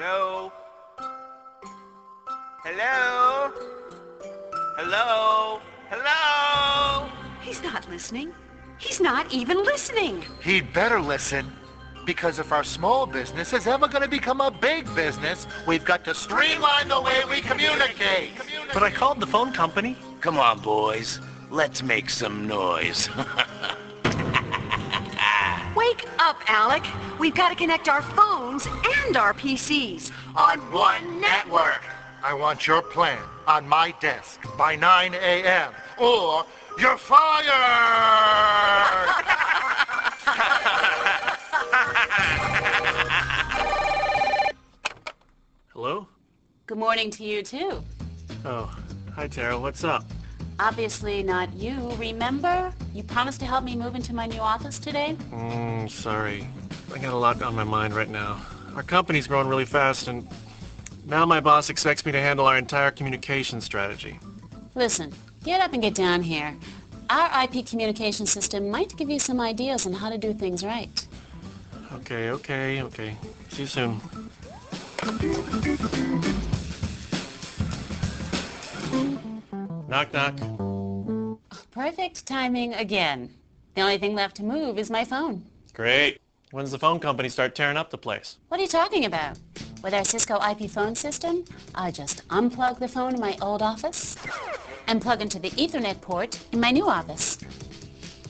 Hello? Hello? Hello? Hello? He's not listening. He's not even listening. He'd better listen. Because if our small business is ever going to become a big business, we've got to streamline the way we communicate. But I called the phone company. Come on, boys. Let's make some noise. Wake up, Alec. We've got to connect our phones and our PCs on one network. I want your plan on my desk by 9 a.m. or you're fired! Hello? Good morning to you, too. Oh, hi Tara, what's up? Obviously not you, remember? You promised to help me move into my new office today? Mm, sorry. I got a lot on my mind right now. Our company's growing really fast and now my boss expects me to handle our entire communication strategy. Listen, get up and get down here. Our IP communication system might give you some ideas on how to do things right. Okay, okay, okay. See you soon. Knock, knock. Oh, perfect timing again. The only thing left to move is my phone. Great. When does the phone company start tearing up the place? What are you talking about? With our Cisco IP phone system, I just unplug the phone in my old office and plug into the Ethernet port in my new office.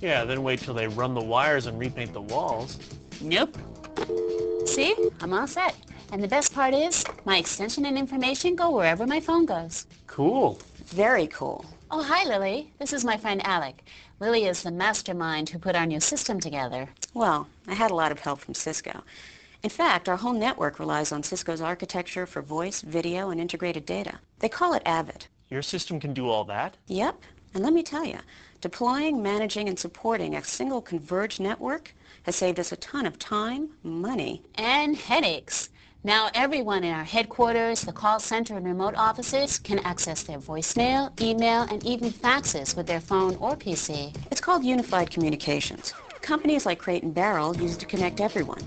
Yeah, then wait till they run the wires and repaint the walls. Nope. See? I'm all set. And the best part is, my extension and information go wherever my phone goes. Cool. Very cool. Oh, hi, Lily. This is my friend Alec. Lily is the mastermind who put our new system together. Well, I had a lot of help from Cisco. In fact, our whole network relies on Cisco's architecture for voice, video, and integrated data. They call it AVVID. Your system can do all that? Yep. And let me tell you, deploying, managing, and supporting a single converged network has saved us a ton of time, money, And headaches. Now everyone in our headquarters, the call center, and remote offices can access their voicemail, email, and even faxes with their phone or PC. It's called Unified Communications. Companies like Crate and Barrel use it to connect everyone.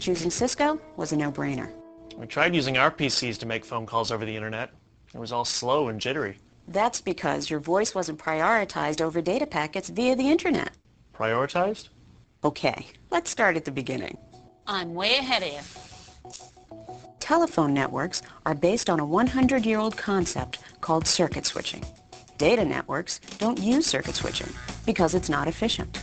Choosing Cisco was a no-brainer. We tried using our PCs to make phone calls over the internet. It was all slow and jittery. That's because your voice wasn't prioritized over data packets via the internet. Prioritized? Okay, let's start at the beginning. I'm way ahead of you. Telephone networks are based on a 100-year-old concept called circuit switching. Data networks don't use circuit switching because it's not efficient.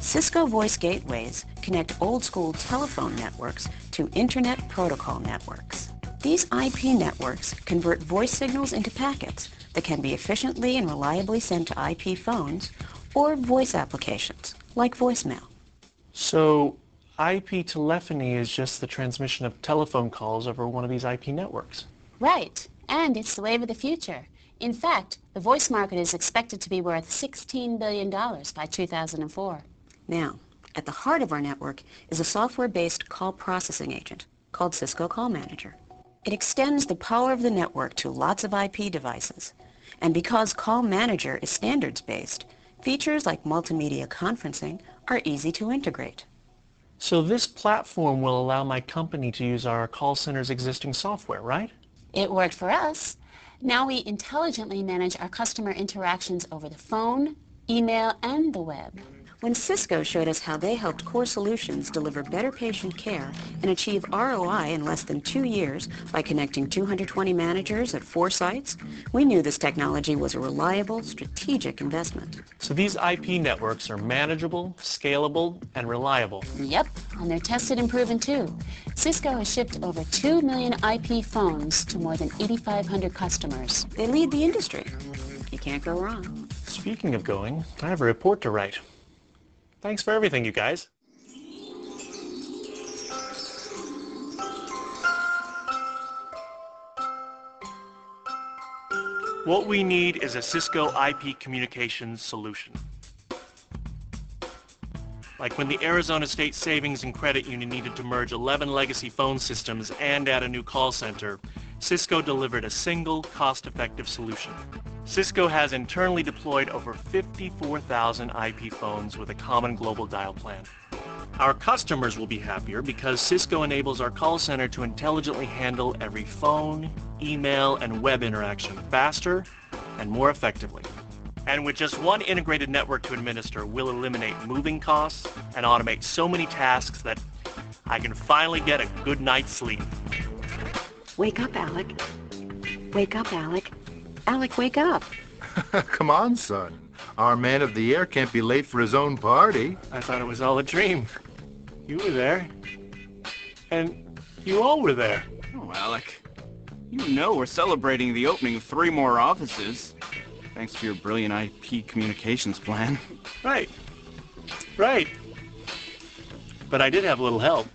Cisco voice gateways connect old-school telephone networks to Internet Protocol networks. These IP networks convert voice signals into packets that can be efficiently and reliably sent to IP phones or voice applications, like voicemail. So IP telephony is just the transmission of telephone calls over one of these IP networks. Right. And it's the wave of the future. In fact, the voice market is expected to be worth $16 billion by 2004. Now, at the heart of our network is a software-based call processing agent called Cisco Call Manager. It extends the power of the network to lots of IP devices. And because Call Manager is standards-based, features like multimedia conferencing are easy to integrate. So this platform will allow my company to use our call center's existing software, right? It worked for us. Now we intelligently manage our customer interactions over the phone, email, and the web. When Cisco showed us how they helped Core Solutions deliver better patient care and achieve ROI in less than two years by connecting 220 managers at four sites, we knew this technology was a reliable, strategic investment. So these IP networks are manageable, scalable, and reliable. Yep, and they're tested and proven too. Cisco has shipped over 2 million IP phones to more than 8,500 customers. They lead the industry. You can't go wrong. Speaking of going, I have a report to write. Thanks for everything, you guys. What we need is a Cisco IP communications solution. Like when the Arizona State Savings and Credit Union needed to merge 11 legacy phone systems and add a new call center, Cisco delivered a single, cost-effective solution. Cisco has internally deployed over 54,000 IP phones with a common global dial plan. Our customers will be happier because Cisco enables our call center to intelligently handle every phone, email, and web interaction faster and more effectively. And with just one integrated network to administer, we'll eliminate moving costs and automate so many tasks that I can finally get a good night's sleep. Wake up, Alec. Wake up, Alec. Alec, wake up. Come on, son. Our man of the year can't be late for his own party. I thought it was all a dream. You were there. And you all were there. Oh, Alec. You know we're celebrating the opening of three more offices. Thanks to your brilliant IP communications plan. Right. Right. But I did have a little help.